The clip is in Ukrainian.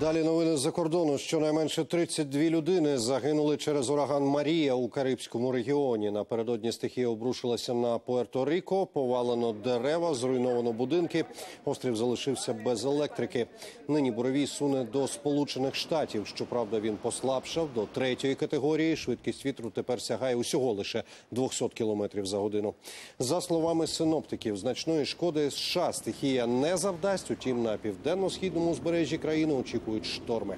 Далі новини з-за кордону. Щонайменше 32 людини загинули через ураган Марія у Карибському регіоні. Напередодні стихія обрушилася на Пуерто-Ріко, повалено дерева, зруйновано будинки. Острів залишився без електрики. Нині буровій суне до Сполучених Штатів. Щоправда, він послабшав до третьої категорії. Швидкість вітру тепер сягає усього лише 200 км за годину. За словами синоптиків, значної шкоди США стихія не завдасть. Утім, на південно-східному узбережжі країни очікують шторми.